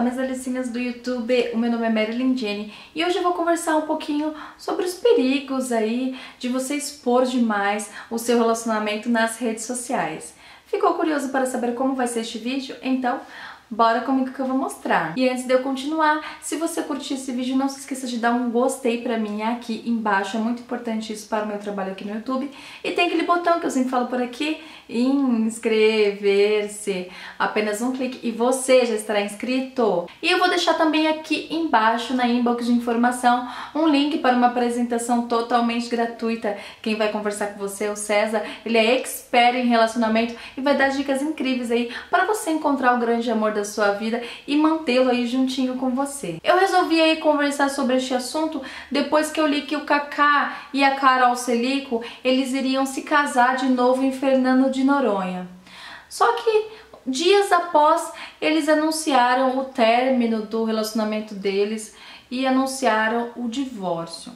Olá, minhas delicinhas do YouTube, o meu nome é Marilyn Jenny e hoje eu vou conversar um pouquinho sobre os perigos aí de você expor demais o seu relacionamento nas redes sociais. Ficou curioso para saber como vai ser este vídeo? Então Bora comigo que eu vou mostrar. E antes de eu continuar, se você curtiu esse vídeo, não se esqueça de dar um gostei pra mim aqui embaixo. É muito importante isso para o meu trabalho aqui no YouTube. E tem aquele botão que eu sempre falo por aqui, inscrever-se. Apenas um clique e você já estará inscrito. E eu vou deixar também aqui embaixo, na inbox de informação, um link para uma apresentação totalmente gratuita. Quem vai conversar com você é o César. Ele é expert em relacionamento e vai dar dicas incríveis aí para você encontrar o grande amor da da sua vida e mantê-lo aí juntinho com você. Eu resolvi aí conversar sobre este assunto depois que eu li que o Kaká e a Carol Celico, eles iriam se casar de novo em Fernando de Noronha. Só que dias após eles anunciaram o término do relacionamento deles e anunciaram o divórcio.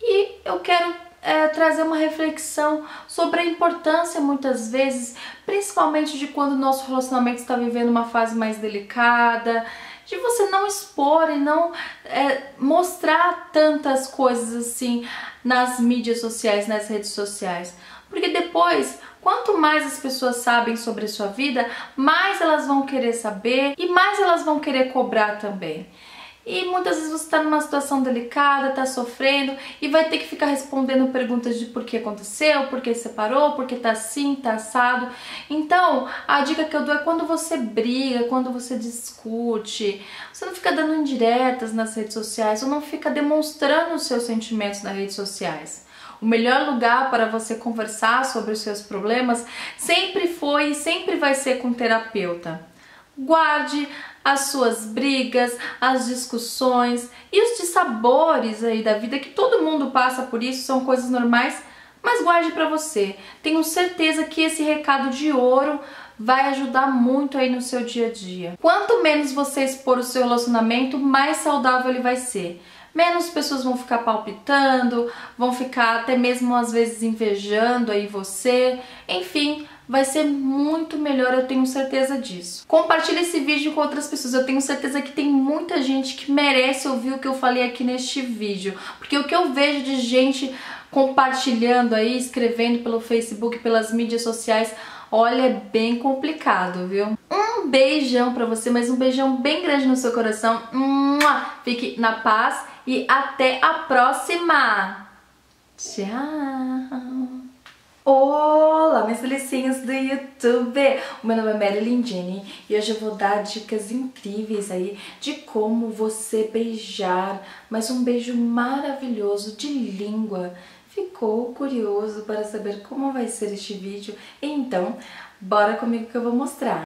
E eu quero é, trazer uma reflexão sobre a importância, muitas vezes, principalmente de quando o nosso relacionamento está vivendo uma fase mais delicada, de você não expor e não é, mostrar tantas coisas assim nas mídias sociais, nas redes sociais. Porque depois, quanto mais as pessoas sabem sobre a sua vida, mais elas vão querer saber e mais elas vão querer cobrar também e muitas vezes você está numa situação delicada, está sofrendo e vai ter que ficar respondendo perguntas de por que aconteceu, por que separou, por que tá assim, tá assado. Então, a dica que eu dou é quando você briga, quando você discute, você não fica dando indiretas nas redes sociais, ou não fica demonstrando os seus sentimentos nas redes sociais. O melhor lugar para você conversar sobre os seus problemas sempre foi e sempre vai ser com um terapeuta. Guarde as suas brigas, as discussões e os dissabores aí da vida que todo mundo passa por isso, são coisas normais, mas guarde para você. Tenho certeza que esse recado de ouro vai ajudar muito aí no seu dia a dia. Quanto menos você expor o seu relacionamento, mais saudável ele vai ser menos pessoas vão ficar palpitando, vão ficar até mesmo às vezes invejando aí você. Enfim, vai ser muito melhor, eu tenho certeza disso. Compartilhe esse vídeo com outras pessoas, eu tenho certeza que tem muita gente que merece ouvir o que eu falei aqui neste vídeo, porque o que eu vejo de gente compartilhando aí, escrevendo pelo Facebook, pelas mídias sociais, olha, é bem complicado, viu? Um beijão pra você, mas um beijão bem grande no seu coração. Fique na paz e até a próxima! Tchau! Olá, minhas delicinhas do YouTube! O meu nome é Marilyn Jenny e hoje eu vou dar dicas incríveis aí de como você beijar, mas um beijo maravilhoso de língua. Ficou curioso para saber como vai ser este vídeo? Então, bora comigo que eu vou mostrar!